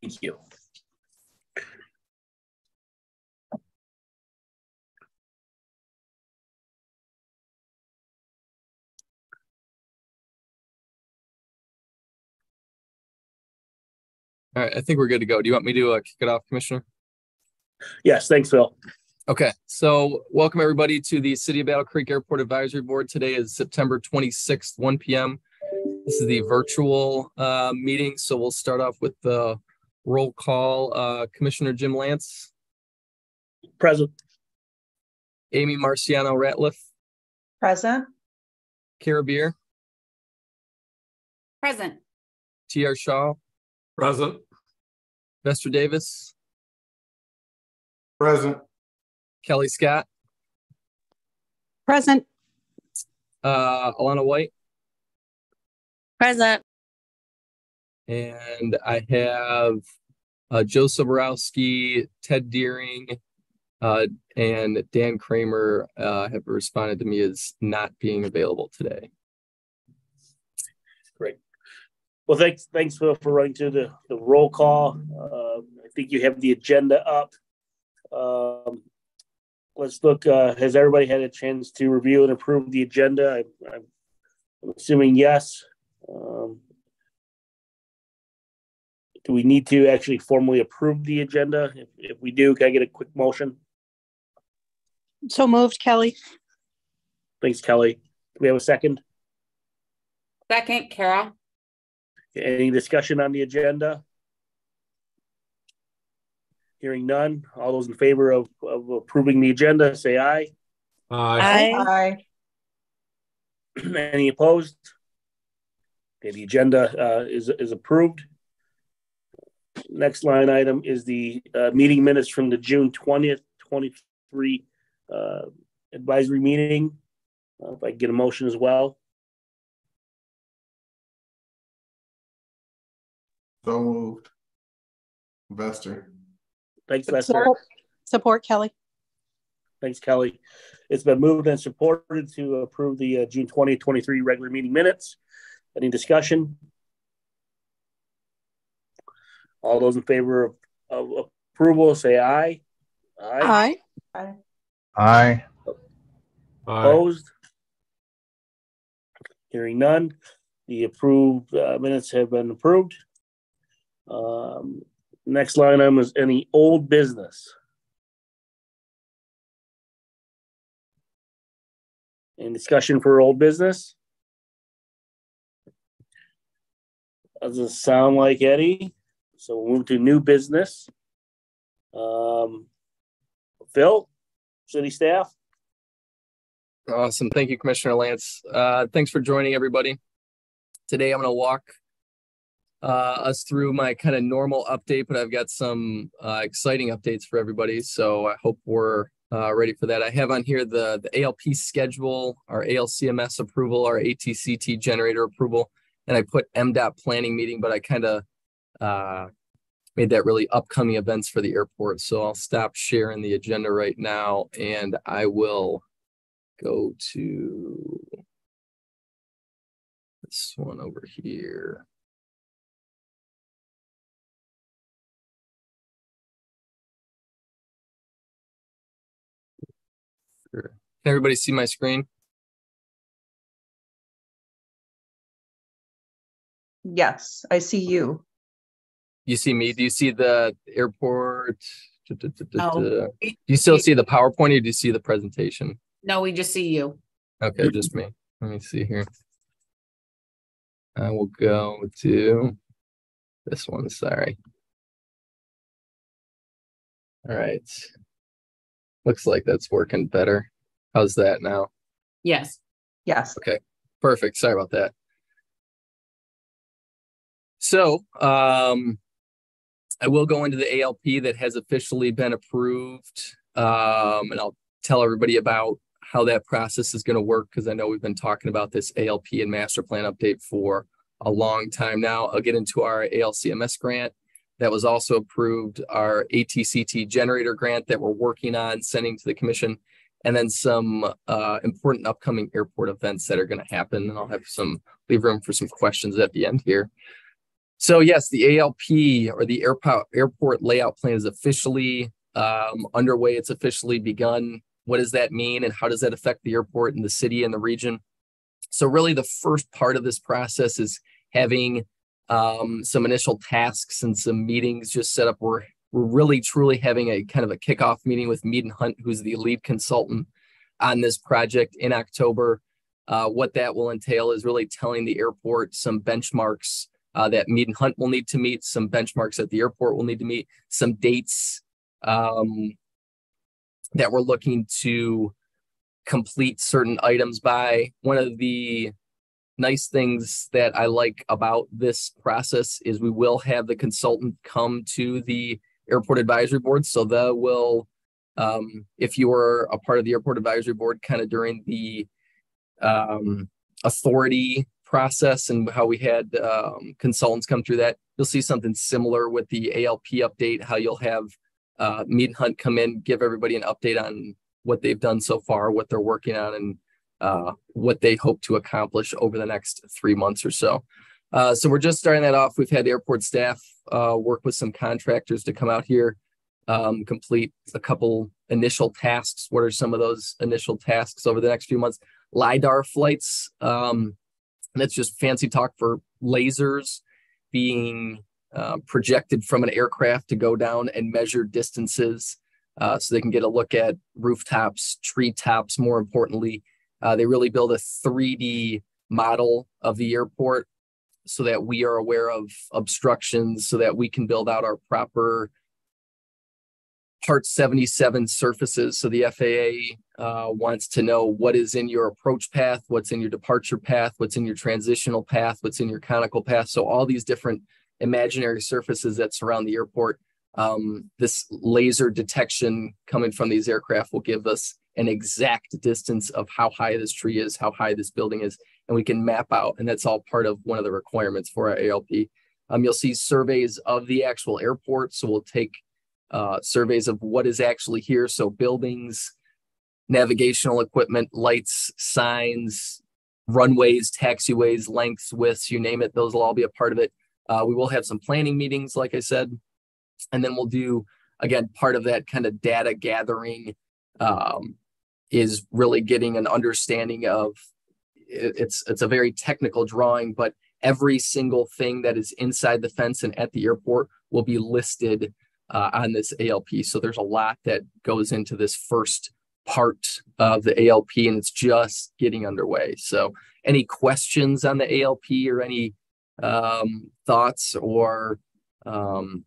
Thank you. All right, I think we're good to go. Do you want me to uh, kick it off, Commissioner? Yes, thanks, Phil. Okay, so welcome everybody to the City of Battle Creek Airport Advisory Board. Today is September twenty-sixth, one P M. This is the virtual uh meeting, so we'll start off with the roll call. Uh Commissioner Jim Lance, Present. Amy Marciano Ratliff, Present. Kara Beer, Present. T R Shaw, Present. Vester Davis, Present. Kelly Scott, Present. uh Alana White, Present. And I have uh Joe Soborowski, Ted Deering, uh, and Dan Kramer uh, have responded to me as not being available today. Great. Well, thanks, thanks Phil for running through the, the roll call. Uh, I think you have the agenda up. Um, let's look, uh, has everybody had a chance to review and approve the agenda? I- I'm I'm assuming yes. Um, Do we need to actually formally approve the agenda? If, if we do, can I get a quick motion? So moved, Kelly. Thanks, Kelly. Do we have a second? Second, Kara. Any discussion on the agenda? Hearing none. All those in favor of, of approving the agenda, say aye. Aye. Aye. Any opposed? Okay, the agenda uh, is, is approved. Next line item is the uh, meeting minutes from the June twentieth, twenty-three uh, advisory meeting. Uh, If I get a motion as well. So moved. Vester. Thanks, Lester. Support- Support, Kelly. Thanks, Kelly. It's been moved and supported to approve the uh, June 20, 23 regular meeting minutes. Any discussion? All those in favor of, of approval, say aye. Aye. Aye. Aye. Opposed? Hearing none, the approved uh, minutes have been approved. Um, Next line item is any old business. Any discussion for old business? Doesn't sound like Eddie, so we'll move to new business. Um, Phil, city staff? Awesome. Thank you, Commissioner Lance. Uh, thanks for joining everybody. Today, I'm going to walk uh, us through my kind of normal update, but I've got some uh, exciting updates for everybody. So I hope we're uh, ready for that. I have on here the, the ALP schedule, our ALCMS approval, our ATCT generator approval, and I put MDOT planning meeting, but I kind of uh, made that really upcoming events for the airport. So I'll stop sharing the agenda right now and I will go to this one over here. Sure. Can everybody see my screen? Yes, I see you. You see me? Do you see the airport? Do you still see the PowerPoint or do you see the presentation? No, we just see you. Okay, just me. Let me see here. I will go to this one, sorry. All right. Looks like that's working better. How's that now? Yes. Yes. Okay. Perfect. Sorry about that. So, um, I will go into the ALP that has officially been approved. Um, and I'll tell everybody about how that process is going to work because I know we've been talking about this ALP and master plan update for a long time now. I'll get into our ALCMS grant that was also approved, our ATCT generator grant that we're working on sending to the commission, and then some uh, important upcoming airport events that are going to happen. And I'll have some leave room for some questions at the end here. So yes, the ALP or the airport airport layout plan is officially um, underway. It's officially begun. What does that mean, and how does that affect the airport and the city and the region? So really, the first part of this process is having um, some initial tasks and some meetings just set up. We're we're really truly having a kind of a kickoff meeting with Mead and Hunt, who's the lead consultant on this project in October. Uh, what that will entail is really telling the airport some benchmarks uh, that Mead and Hunt will need to meet, some benchmarks at the airport will need to meet, some dates um, that we're looking to complete certain items by. One of the nice things that I like about this process is we will have the consultant come to the airport advisory board. So that will, um, if you were a part of the airport advisory board kind of during the um, authority process and how we had um, consultants come through that, you'll see something similar with the ALP update, how you'll have uh, and Hunt come in, give everybody an update on what they've done so far, what they're working on, and uh, what they hope to accomplish over the next three months or so. Uh, so we're just starting that off. We've had airport staff uh, work with some contractors to come out here, um, complete a couple initial tasks. What are some of those initial tasks over the next few months? LIDAR flights. Um, that's just fancy talk for lasers being uh, projected from an aircraft to go down and measure distances uh, so they can get a look at rooftops, treetops, more importantly. Uh, they really build a 3D model of the airport so that we are aware of obstructions, so that we can build out our proper Part 77 surfaces. So the FAA uh, wants to know what is in your approach path, what's in your departure path, what's in your transitional path, what's in your conical path. So all these different imaginary surfaces that surround the airport. Um, this laser detection coming from these aircraft will give us an exact distance of how high this tree is, how high this building is, and we can map out. And that's all part of one of the requirements for our ALP. Um, you'll see surveys of the actual airport. So we'll take uh, surveys of what is actually here. So buildings, navigational equipment, lights, signs, runways, taxiways, lengths, widths, you name it. Those will all be a part of it. Uh, we will have some planning meetings, like I said, and then we'll do again part of that kind of data gathering um, is really getting an understanding of it's it's a very technical drawing, but every single thing that is inside the fence and at the airport will be listed uh, on this ALP. So there's a lot that goes into this first part of the ALP, and it's just getting underway. So any questions on the ALP or any um, thoughts or um,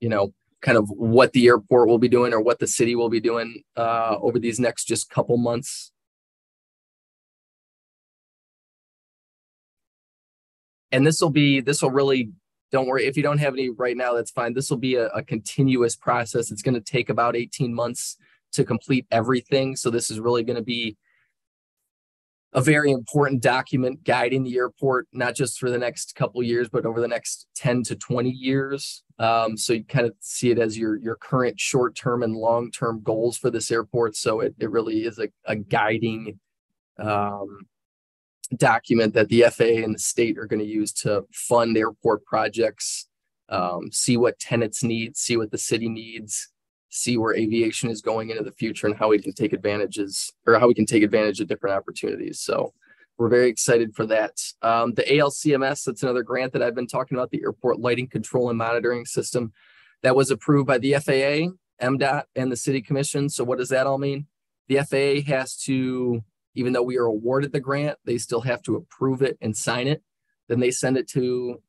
you know kind of what the airport will be doing or what the city will be doing uh, over these next just couple months and this will be this will really don't worry if you don't have any right now that's fine this will be a, a continuous process it's going to take about 18 months to complete everything so this is really going to be a very important document guiding the airport, not just for the next couple years, but over the next 10 to 20 years. Um, so you kind of see it as your your current short-term and long-term goals for this airport. So it, it really is a, a guiding um, document that the FAA and the state are going to use to fund airport projects, um, see what tenants need, see what the city needs, see where aviation is going into the future and how we can take advantages or how we can take advantage of different opportunities. So we're very excited for that. Um, the ALCMS, that's another grant that I've been talking about, the Airport Lighting Control and Monitoring System that was approved by the FAA, MDOT, and the City Commission. So what does that all mean? The FAA has to, even though we are awarded the grant, they still have to approve it and sign it. Then they send it to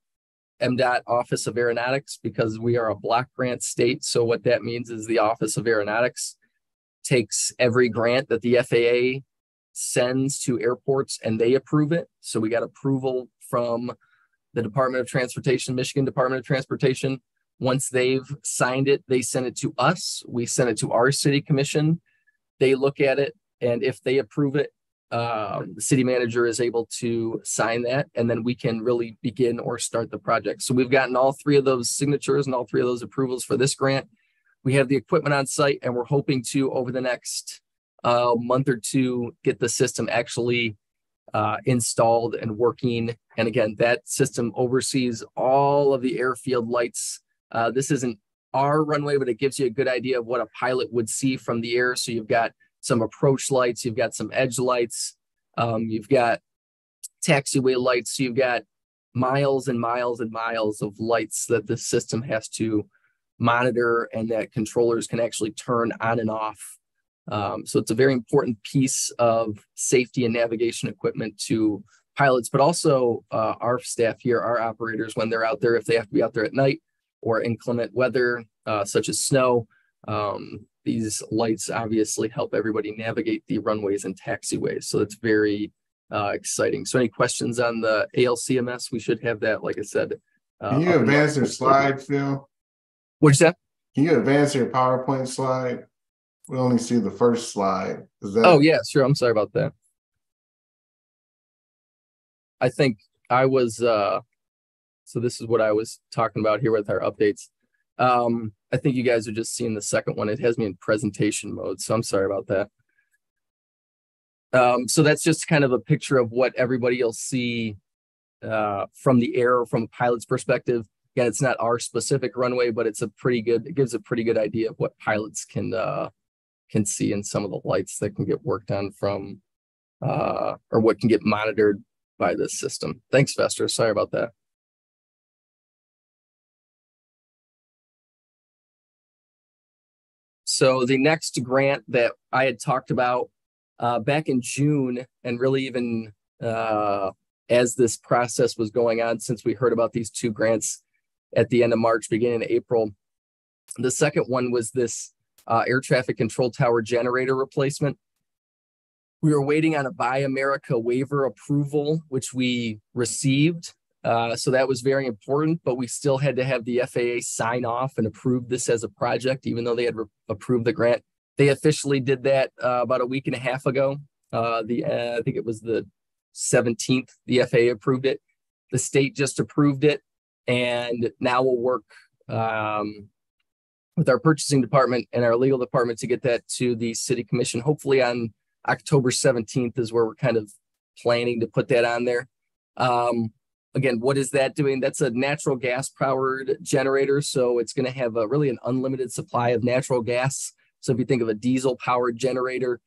MDOT Office of Aeronautics because we are a block grant state. So what that means is the Office of Aeronautics takes every grant that the FAA sends to airports and they approve it. So we got approval from the Department of Transportation, Michigan Department of Transportation. Once they've signed it, they send it to us. We send it to our city commission. They look at it, and if they approve it, um, the city manager is able to sign that, and then we can really begin or start the project. So we've gotten all three of those signatures and all three of those approvals for this grant. We have the equipment on site, and we're hoping to over the next uh, month or two get the system actually uh, installed and working. And again, that system oversees all of the airfield lights. Uh, this isn't our runway, but it gives you a good idea of what a pilot would see from the air. So you've got some approach lights, you've got some edge lights, um, you've got taxiway lights, you've got miles and miles and miles of lights that the system has to monitor and that controllers can actually turn on and off. Um, so it's a very important piece of safety and navigation equipment to pilots, but also uh, our staff here, our operators, when they're out there, if they have to be out there at night or inclement weather, uh, such as snow. Um, these lights obviously help everybody navigate the runways and taxiways. So it's very uh, exciting. So any questions on the ALCMS? We should have that, like I said. Uh, Can you advance your slide, Phil? What'd you say? Can you advance your PowerPoint slide? We only see the first slide. Is that? Oh yeah, sure. I'm sorry about that. I think I was. uh So this is what I was talking about here with our updates. Um, I think you guys are just seeing the second one. It has me in presentation mode, so I'm sorry about that. Um, so that's just kind of a picture of what everybody will see uh, from the air, from a pilot's perspective. Again, it's not our specific runway, but it's a pretty good. It gives a pretty good idea of what pilots can uh, can see in some of the lights that can get worked on from, uh, or what can get monitored by this system. Thanks, Vester. Sorry about that. So the next grant that I had talked about uh, back in June, and really even uh, as this process was going on, since we heard about these two grants at the end of March, beginning of April, the second one was this uh, air traffic control tower generator replacement. We were waiting on a Buy America waiver approval, which we received. Uh, so that was very important, but we still had to have the FAA sign off and approve this as a project, even though they had re- approved the grant. They officially did that uh, about a week and a half ago. Uh, the uh, I think it was the 17th. The FAA approved it. The state just approved it, and now we'll work um, with our purchasing department and our legal department to get that to the city commission. Hopefully on October 17th is where we're kind of planning to put that on there. Um, again, what is that doing? That's a natural gas powered generator. So it's going to have a really an unlimited supply of natural gas. So if you think of a diesel powered generator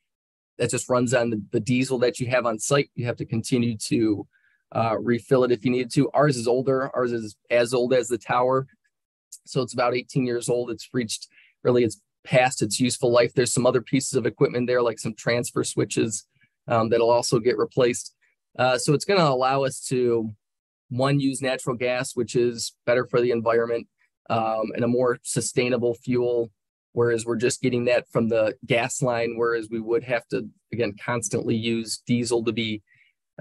that just runs on the, the diesel that you have on site, you have to continue to uh, refill it if you need to. Ours is older. Ours is as old as the tower. So it's about 18 years old. It's reached really it's past its useful life. There's some other pieces of equipment there, like some transfer switches um, that'll also get replaced. Uh, so it's going to allow us to one use natural gas, which is better for the environment um, and a more sustainable fuel. Whereas we're just getting that from the gas line, whereas we would have to again constantly use diesel to be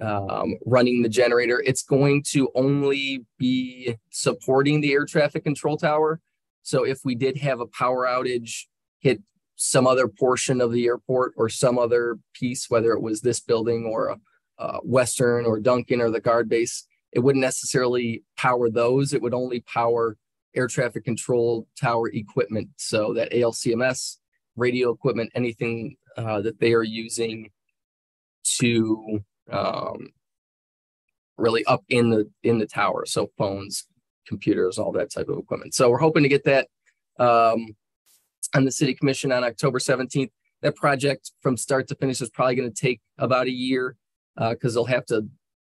um, running the generator. It's going to only be supporting the air traffic control tower. So if we did have a power outage hit some other portion of the airport or some other piece, whether it was this building or Western or Duncan or the guard base, it wouldn't necessarily power those. It would only power air traffic control tower equipment. So that ALCMS, radio equipment, anything uh, that they are using to um, really up in the in the tower. So phones, computers, all that type of equipment. So we're hoping to get that um, on the city commission on October 17th. That project from start to finish is probably going to take about a year because uh, they'll have to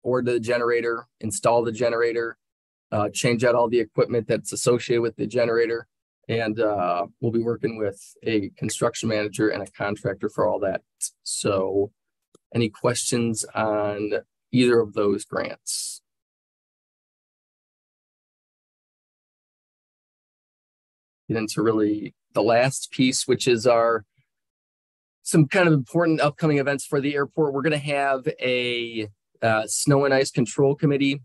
order the generator, install the generator, uh, change out all the equipment that's associated with the generator. And uh, we'll be working with a construction manager and a contractor for all that. So any questions on either of those grants? Get into really the last piece, which is our some kind of important upcoming events for the airport. We're going to have a uh, snow and ice control committee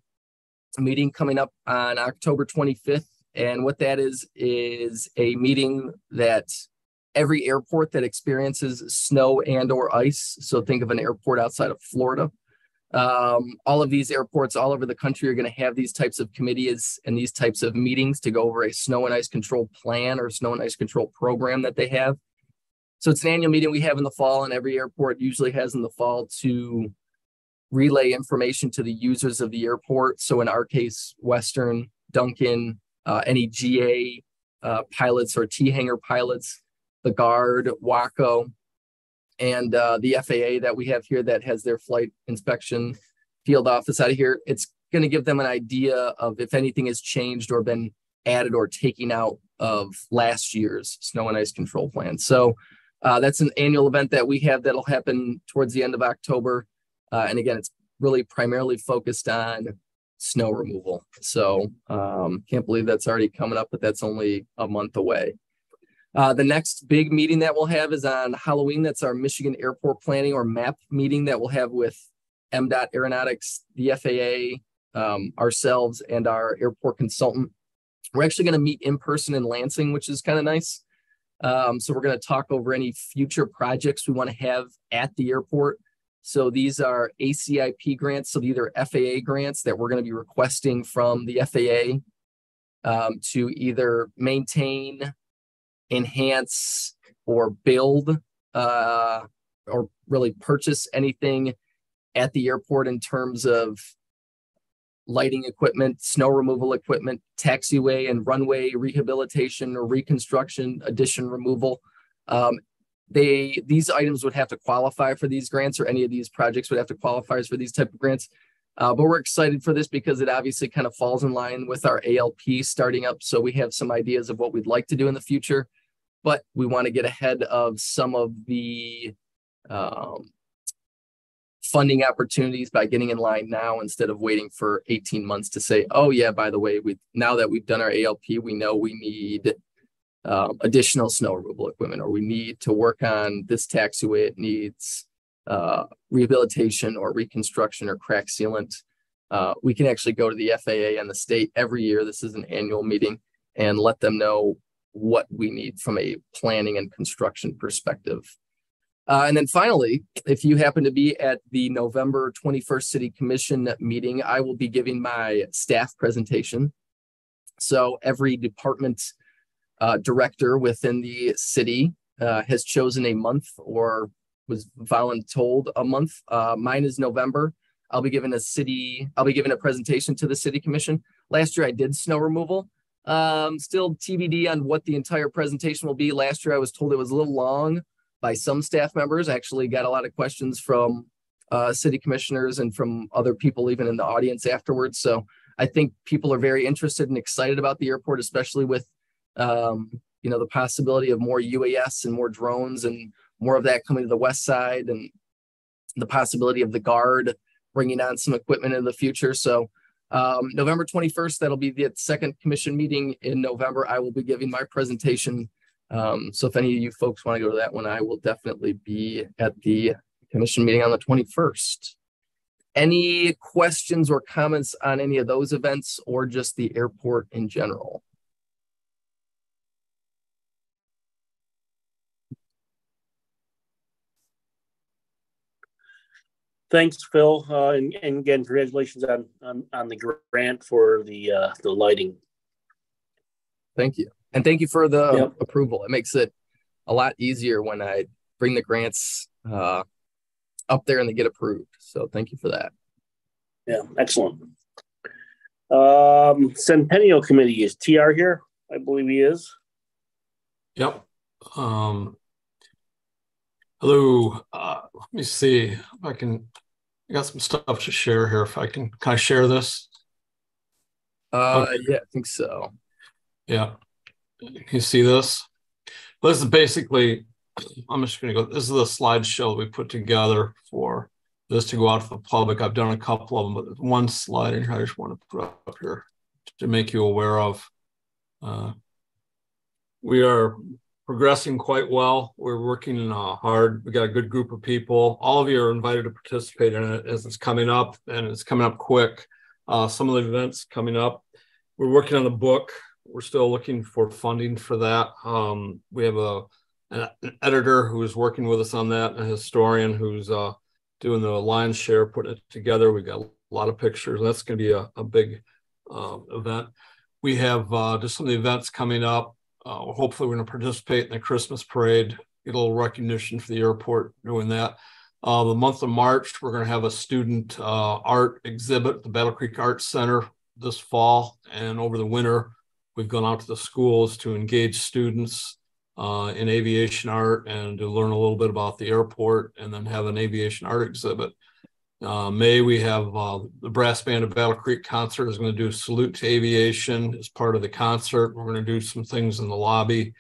meeting coming up on October 25th. And what that is, is a meeting that every airport that experiences snow and or ice. So think of an airport outside of Florida. Um, all of these airports all over the country are going to have these types of committees and these types of meetings to go over a snow and ice control plan or snow and ice control program that they have. So it's an annual meeting we have in the fall, and every airport usually has in the fall to relay information to the users of the airport. So in our case, Western, Duncan, uh, any GA uh, pilots or T-hangar pilots, the Guard, WACO, and uh, the FAA that we have here that has their flight inspection field office out of here. It's going to give them an idea of if anything has changed or been added or taken out of last year's snow and ice control plan. So uh, that's an annual event that we have that'll happen towards the end of October. Uh, and again, it's really primarily focused on snow removal. So um, can't believe that's already coming up, but that's only a month away. Uh, the next big meeting that we'll have is on Halloween. That's our Michigan Airport Planning or MAP meeting that we'll have with MDOT Aeronautics, the FAA, um, ourselves, and our airport consultant. We're actually going to meet in person in Lansing, which is kind of nice. Um, so we're going to talk over any future projects we want to have at the airport. So these are ACIP grants, so these are FAA grants that we're going to be requesting from the FAA um, to either maintain, enhance, or build, uh, or really purchase anything at the airport in terms of lighting equipment, snow removal equipment, taxiway and runway rehabilitation or reconstruction, addition removal. Um, they these items would have to qualify for these grants, or any of these projects would have to qualify for these type of grants. Uh, but we're excited for this because it obviously kind of falls in line with our ALP starting up. So we have some ideas of what we'd like to do in the future, but we want to get ahead of some of the um, funding opportunities by getting in line now instead of waiting for 18 months to say, oh yeah, by the way, we now that we've done our ALP, we know we need um, additional snow removal equipment, or we need to work on this taxiway. It needs uh, rehabilitation or reconstruction or crack sealant. Uh, we can actually go to the FAA and the state every year. This is an annual meeting and let them know what we need from a planning and construction perspective. Uh, and then finally, if you happen to be at the November 21st City Commission meeting, I will be giving my staff presentation. So every department uh, director within the city uh, has chosen a month or was voluntold a month. Uh, mine is November. I'll be giving a city, I'll be giving a presentation to the city commission. Last year I did snow removal. Um, still TBD on what the entire presentation will be. Last year I was told it was a little long by some staff members. I actually got a lot of questions from uh, city commissioners and from other people even in the audience afterwards. So I think people are very interested and excited about the airport, especially with um, you know the possibility of more UAS and more drones and more of that coming to the west side and the possibility of the guard bringing on some equipment in the future. So um, November 21st, that'll be the second commission meeting in November. I will be giving my presentation um, so if any of you folks want to go to that one, I will definitely be at the commission meeting on the 21st. Any questions or comments on any of those events or just the airport in general? Thanks, Phil, uh, and, and again, congratulations on, on on the grant for the uh, the lighting. Thank you. And thank you for the Yep. approval. It makes it a lot easier when I bring the grants uh, up there and they get approved. So thank you for that. Yeah, excellent. Um, Centennial Committee is TR here? I believe he is. Yep. Um, hello. Uh, let me see if I can. I got some stuff to share here. If I can, can I share this? Uh, Okay. Yeah, I think so. Yeah. Can you see this? This is basically. I'm just going to go. This is the slideshow we put together for this to go out to the public. I've done a couple of them, but there's one slide in here I just want to put up here to make you aware of. Uh, we are progressing quite well. We're working uh, hard. We got a good group of people. All of you are invited to participate in it as it's coming up, and it's coming up quick. Uh, some of the events coming up. We're working on the book. We're still looking for funding for that. Um, we have a an, an editor who is working with us on that, a historian who's uh, doing the lion's share, putting it together. We've got a lot of pictures. That's going to be a, a big uh, event. We have uh, just some of the events coming up. Uh, hopefully, we're going to participate in the Christmas parade, get a little recognition for the airport doing that. Uh, the month of March, we're going to have a student uh, art exhibit at the Battle Creek Arts Center this fall. And over the winter, we've gone out to the schools to engage students uh, in aviation art and to learn a little bit about the airport and then have an aviation art exhibit. Uh, May, we have uh, the brass band of Battle Creek concert is going to do salute to aviation as part of the concert. We're going to do some things in the lobby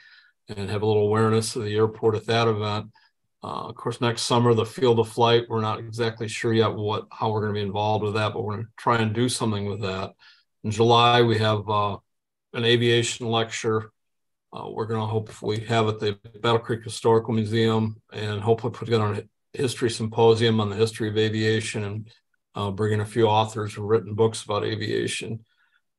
and have a little awareness of the airport at that event. Uh, of course, next summer, the field of flight, we're not exactly sure yet what how we're going to be involved with that, but we're going to try and do something with that. In July, we have uh, an aviation lecture. Uh, we're going to hopefully have at the Battle Creek Historical Museum and hopefully put together a history symposium on the history of aviation and uh, bring in a few authors who've written books about aviation.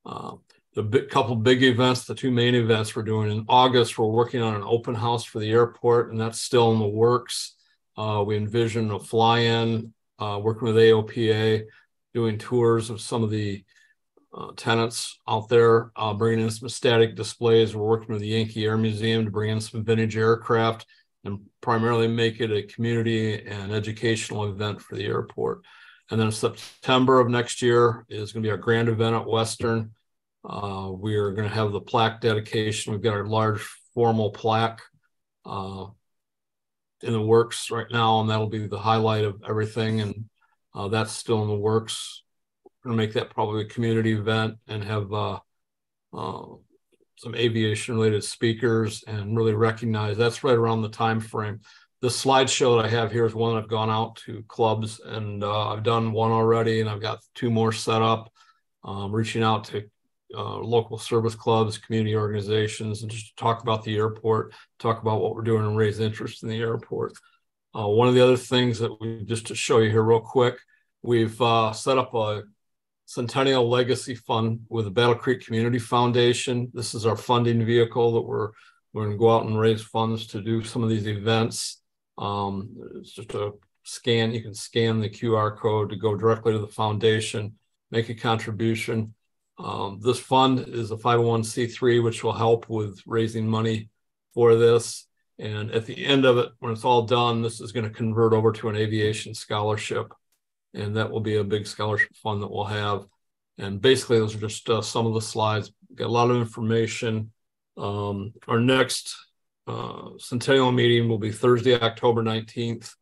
Uh, the big, couple big events, the two main events we're doing in August, we're working on an open house for the airport, and that's still in the works. Uh, we envision a fly-in, uh, working with AOPA, doing tours of some of the uh, tenants out there, uh, bringing in some static displays. We're working with the Yankee Air Museum to bring in some vintage aircraft and primarily make it a community and educational event for the airport. And then September of next year is going to be our grand event at Western. Uh, we are going to have the plaque dedication. We've got a large formal plaque uh, in the works right now, and that'll be the highlight of everything. And uh, that's still in the works. We're going to make that probably a community event and have uh, uh, some aviation related speakers and really recognize that's right around the time frame. The slideshow that I have here is one I've gone out to clubs and uh, I've done one already and I've got two more set up. Um, reaching out to uh, local service clubs, community organizations, and just talk about the airport, talk about what we're doing and raise interest in the airport. Uh, one of the other things that we just to show you here real quick, we've uh, set up a Centennial Legacy Fund with the Battle Creek Community Foundation. This is our funding vehicle that we're we're going to go out and raise funds to do some of these events. Um, it's just a scan. You can scan the QR code to go directly to the foundation, make a contribution. Um, this fund is a 501c3, which will help with raising money for this. And at the end of it, when it's all done, this is going to convert over to an aviation scholarship. And that will be a big scholarship fund that we'll have. And basically, those are just uh, some of the slides. Got a lot of information. Um, our next uh, centennial meeting will be Thursday, October 19th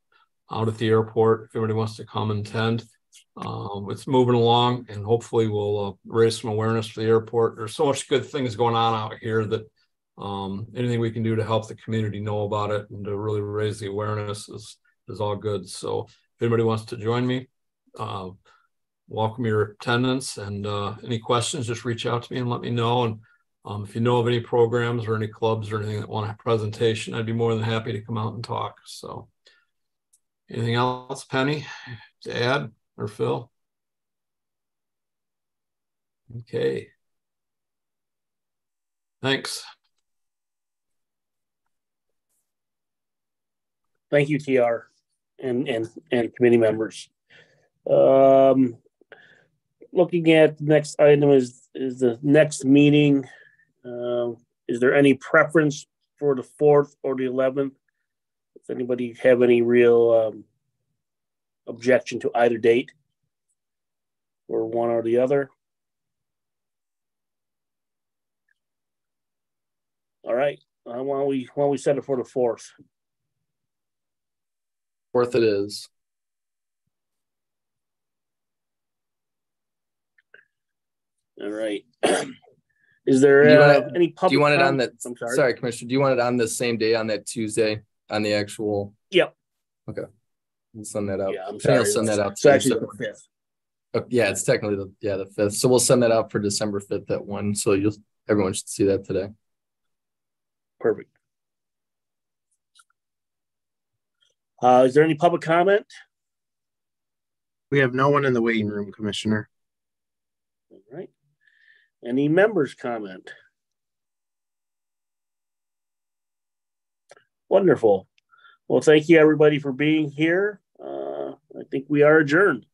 out at the airport. If anybody wants to come and attend, um, it's moving along and hopefully we'll uh, raise some awareness for the airport. There's so much good things going on out here that um, anything we can do to help the community know about it and to really raise the awareness is, is all good. So if anybody wants to join me, uh, welcome your attendance and uh, any questions, just reach out to me and let me know. And um, if you know of any programs or any clubs or anything that want a presentation, I'd be more than happy to come out and talk. So anything else, Penny, to add? or Phil? Okay. Thanks. Thank you, TR and and and committee members. Um, looking at the next item is is the next meeting. Uh, is there any preference for the fourth or the eleventh? Does anybody have any real um, objection to either date or one or the other. All right. Uh, why don't we why don't we set it for the fourth? Fourth it is. All right. Is there uh, want any public? Do you want it on that? I'm sorry. Sorry, Commissioner. Do you want it on the same day on that Tuesday on the actual? Yep. Okay. We'll send that out. Yeah, I'm sorry. I'll send that out. It's actually the fifth. Oh, yeah, it's technically the yeah the fifth. So we'll send that out for December fifth at one. So you'll everyone should see that today. Perfect. Uh, is there any public comment? We have no one in the waiting room, Commissioner. Any members comment? Wonderful. Well, thank you everybody for being here. Uh, I think we are adjourned.